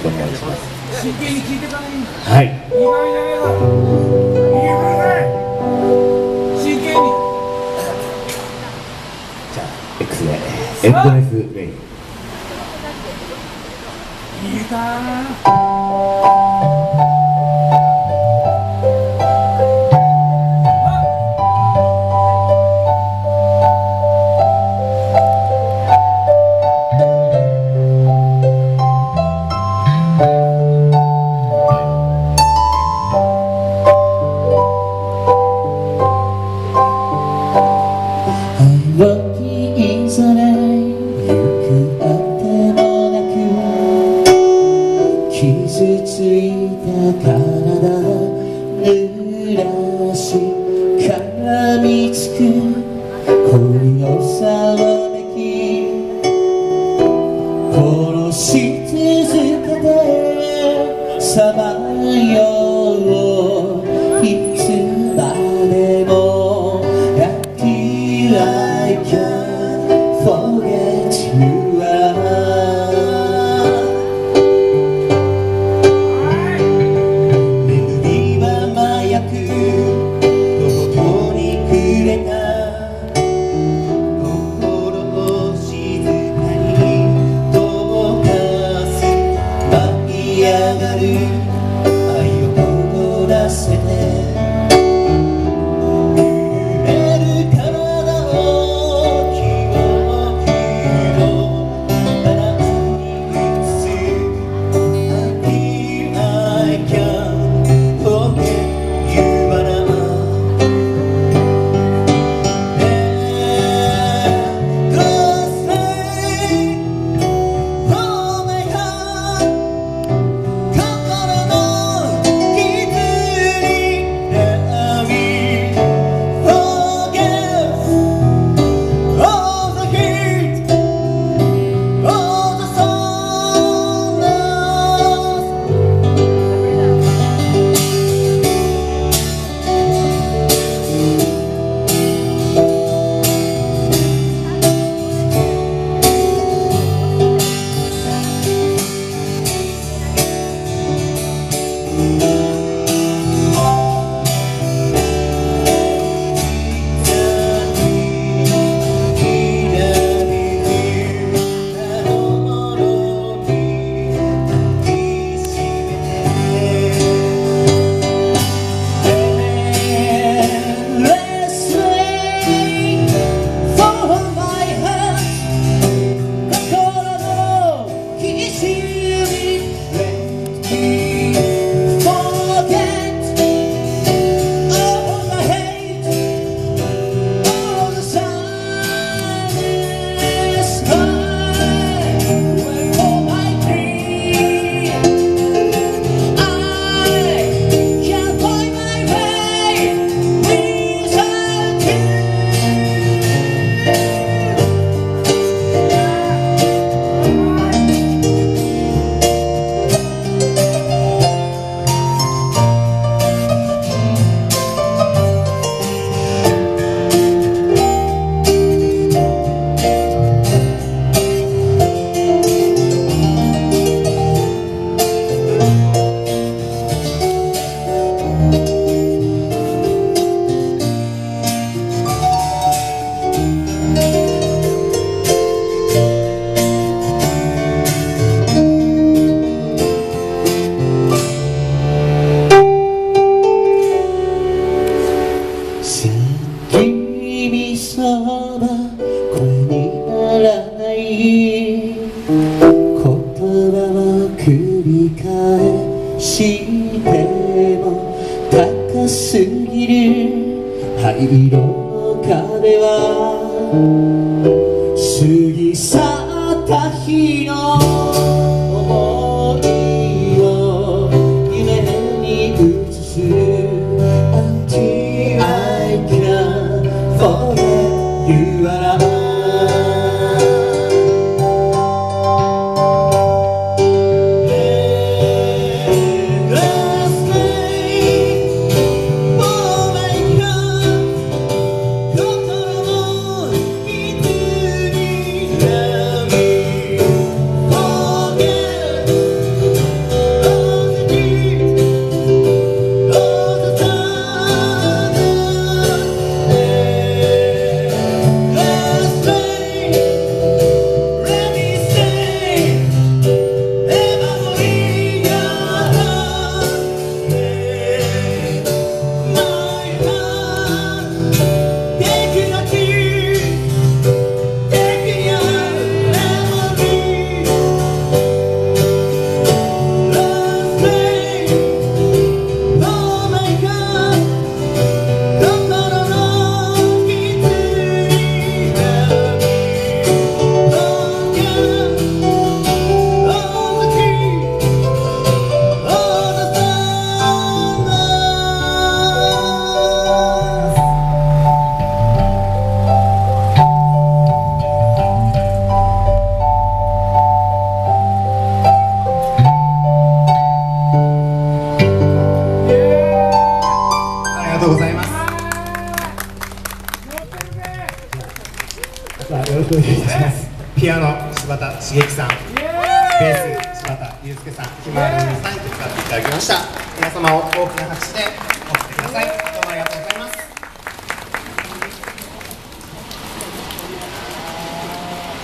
くお願いします。はい。エンレスレイン。いいか 잡아 繰り返しても高すぎる灰色の壁は過ぎ去った日のお願いいたします。ピアノ柴田茂樹さん。ベース柴田祐介さん。ひまわりのさんに歌っていただきました。皆様を大きな拍手でお